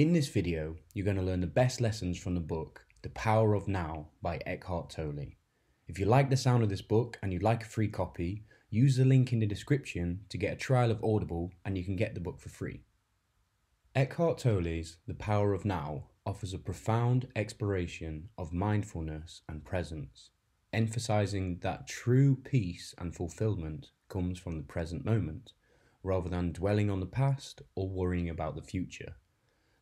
In this video, you're going to learn the best lessons from the book The Power of Now by Eckhart Tolle. If you like the sound of this book and you'd like a free copy, use the link in the description to get a trial of Audible and you can get the book for free. Eckhart Tolle's The Power of Now offers a profound exploration of mindfulness and presence, emphasizing that true peace and fulfillment comes from the present moment, rather than dwelling on the past or worrying about the future.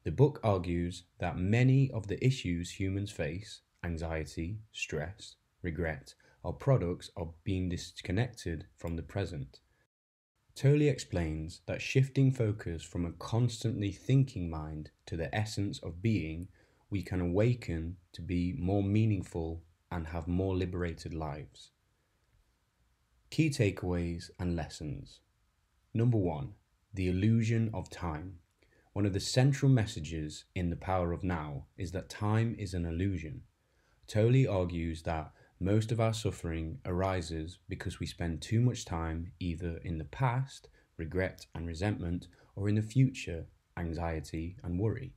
The book argues that many of the issues humans face anxiety, stress, regret are products of being disconnected from the present. Tolle explains that shifting focus from a constantly thinking mind to the essence of being, we can awaken to be more meaningful and have more liberated lives. Key takeaways and lessons. Number one, the illusion of time. One of the central messages in The Power of Now is that time is an illusion. Tolle argues that most of our suffering arises because we spend too much time either in the past, regret and resentment, or in the future, anxiety and worry.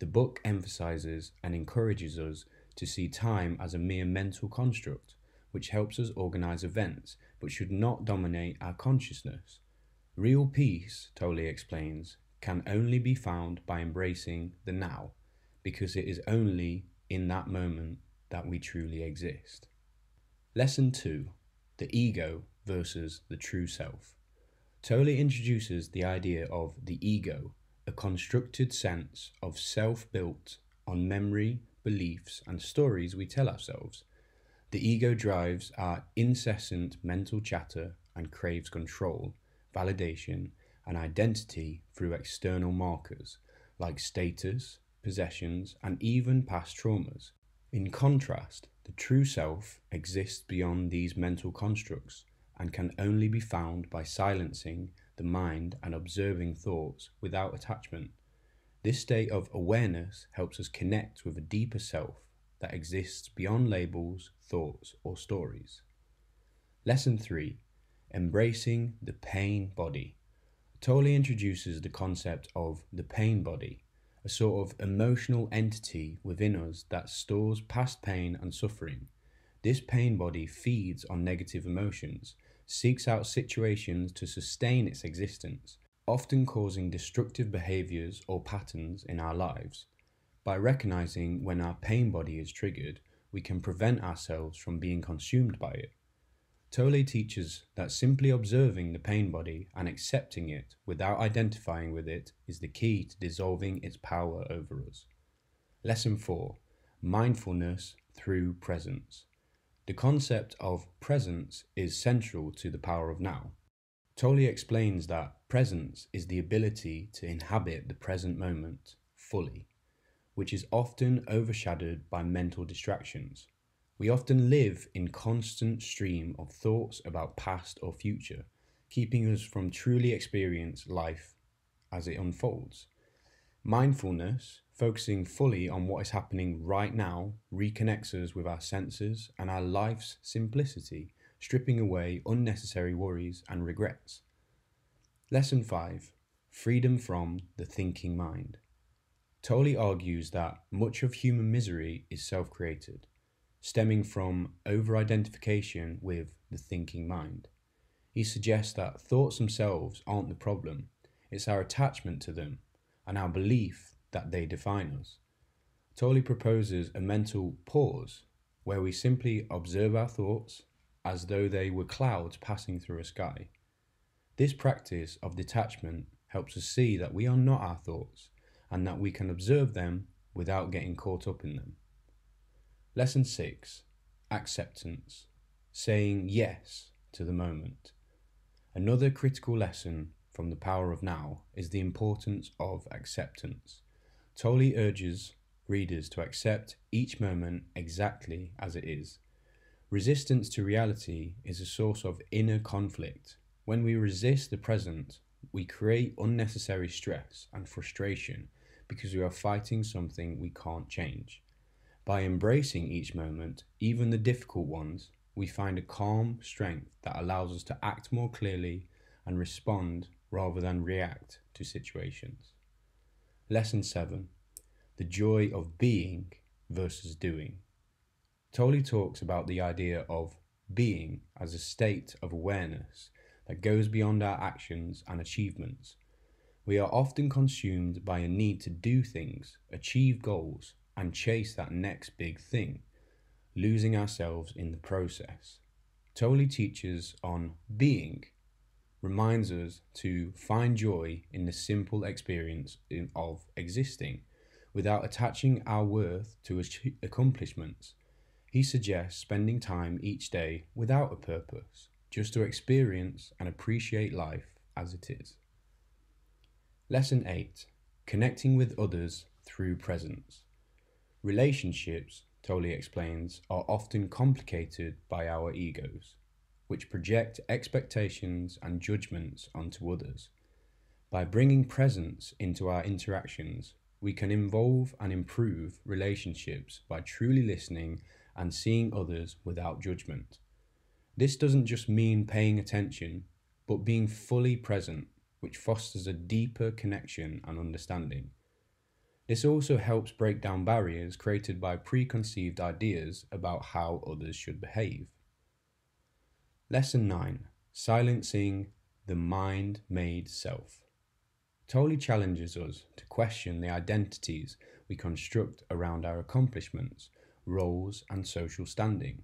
The book emphasizes and encourages us to see time as a mere mental construct, which helps us organize events but should not dominate our consciousness. Real peace, Tolle explains, can only be found by embracing the now, because it is only in that moment that we truly exist. Lesson 2 The Ego versus the True Self. Tolle introduces the idea of the ego, a constructed sense of self built on memory, beliefs, and stories we tell ourselves. The ego drives our incessant mental chatter and craves control, validation, and identity through external markers like status, possessions, and even past traumas. In contrast, the true self exists beyond these mental constructs and can only be found by silencing the mind and observing thoughts without attachment. This state of awareness helps us connect with a deeper self that exists beyond labels, thoughts, or stories. Lesson 3 Embracing the Pain Body. Tolle introduces the concept of the pain body a sort of emotional entity within us that stores past pain and suffering. This pain body feeds on negative emotions, seeks out situations to sustain its existence, often causing destructive behaviors or patterns in our lives. By recognizing when our pain body is triggered, we can prevent ourselves from being consumed by it. Tolle teaches that simply observing the pain body and accepting it without identifying with it is the key to dissolving its power over us. Lesson 4 Mindfulness through Presence. The concept of presence is central to the power of now. Tolle explains that presence is the ability to inhabit the present moment fully, which is often overshadowed by mental distractions. We often live in constant stream of thoughts about past or future, keeping us from truly experience life as it unfolds. Mindfulness, focusing fully on what is happening right now, reconnects us with our senses and our life's simplicity, stripping away unnecessary worries and regrets. Lesson 5 Freedom from the Thinking Mind. Tolle argues that much of human misery is self created stemming from over identification with the thinking mind. He suggests that thoughts themselves aren't the problem, it's our attachment to them and our belief that they define us. Tolle proposes a mental pause where we simply observe our thoughts as though they were clouds passing through a sky. This practice of detachment helps us see that we are not our thoughts and that we can observe them without getting caught up in them. Lesson 6 Acceptance Saying yes to the moment. Another critical lesson from the power of now is the importance of acceptance. Tolle urges readers to accept each moment exactly as it is. Resistance to reality is a source of inner conflict. When we resist the present, we create unnecessary stress and frustration because we are fighting something we can't change. By embracing each moment, even the difficult ones, we find a calm strength that allows us to act more clearly and respond rather than react to situations. Lesson 7 the joy of being versus doing. Tolle talks about the idea of being as a state of awareness that goes beyond our actions and achievements. We are often consumed by a need to do things, achieve goals, and chase that next big thing, losing ourselves in the process. Tolle teaches on being, reminds us to find joy in the simple experience of existing without attaching our worth to accomplishments. He suggests spending time each day without a purpose, just to experience and appreciate life as it is. Lesson 8 Connecting with others through presence. Relationships, Tolle explains, are often complicated by our egos, which project expectations and judgments onto others. By bringing presence into our interactions, we can involve and improve relationships by truly listening and seeing others without judgment. This doesn't just mean paying attention, but being fully present, which fosters a deeper connection and understanding. This also helps break down barriers created by preconceived ideas about how others should behave. Lesson 9 Silencing the Mind Made Self. Tolle challenges us to question the identities we construct around our accomplishments, roles, and social standing.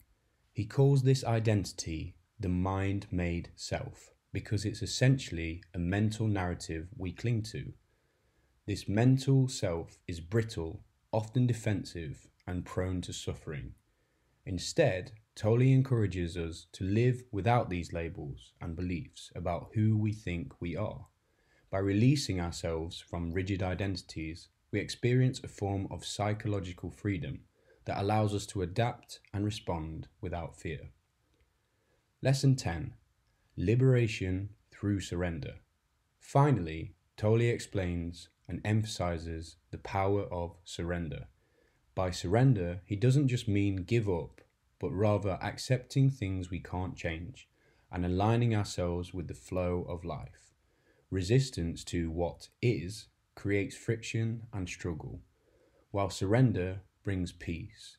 He calls this identity the mind made self because it's essentially a mental narrative we cling to. This mental self is brittle, often defensive, and prone to suffering. Instead, Tolle encourages us to live without these labels and beliefs about who we think we are. By releasing ourselves from rigid identities, we experience a form of psychological freedom that allows us to adapt and respond without fear. Lesson 10 Liberation through Surrender. Finally, Tolle explains and emphasizes the power of surrender. By surrender, he doesn't just mean give up, but rather accepting things we can't change and aligning ourselves with the flow of life. Resistance to what is creates friction and struggle, while surrender brings peace.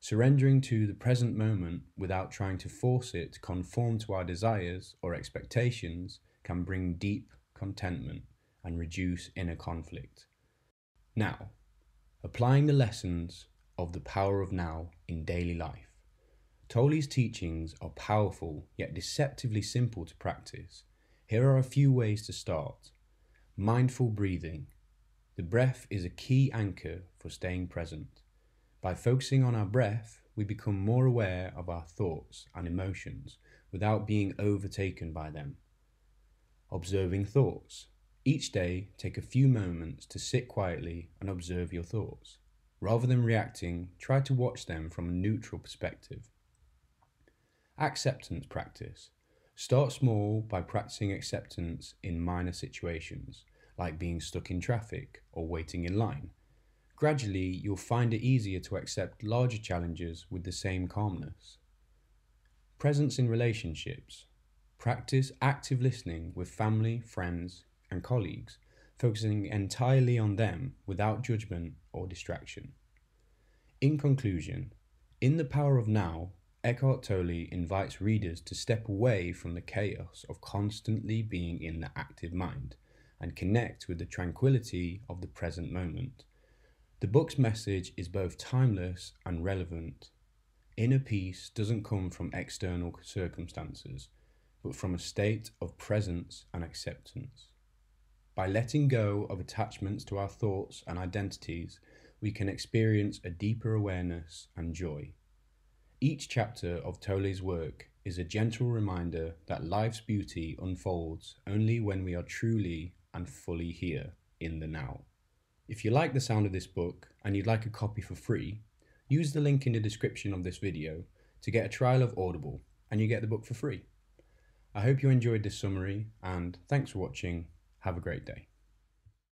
Surrendering to the present moment without trying to force it to conform to our desires or expectations can bring deep contentment and reduce inner conflict. Now, applying the lessons of the power of now in daily life. Tolle's teachings are powerful yet deceptively simple to practice. Here are a few ways to start. Mindful breathing. The breath is a key anchor for staying present. By focusing on our breath, we become more aware of our thoughts and emotions without being overtaken by them. Observing thoughts. Each day, take a few moments to sit quietly and observe your thoughts. Rather than reacting, try to watch them from a neutral perspective. Acceptance practice. Start small by practicing acceptance in minor situations, like being stuck in traffic or waiting in line. Gradually, you'll find it easier to accept larger challenges with the same calmness. Presence in relationships. Practice active listening with family, friends, and colleagues, focusing entirely on them without judgment or distraction. In conclusion, in the power of now, Eckhart Tolle invites readers to step away from the chaos of constantly being in the active mind and connect with the tranquility of the present moment. The book's message is both timeless and relevant. Inner peace doesn't come from external circumstances, but from a state of presence and acceptance. By letting go of attachments to our thoughts and identities, we can experience a deeper awareness and joy. Each chapter of Tolle's work is a gentle reminder that life's beauty unfolds only when we are truly and fully here in the now. If you like the sound of this book and you'd like a copy for free, use the link in the description of this video to get a trial of Audible and you get the book for free. I hope you enjoyed this summary and thanks for watching. Have a great day.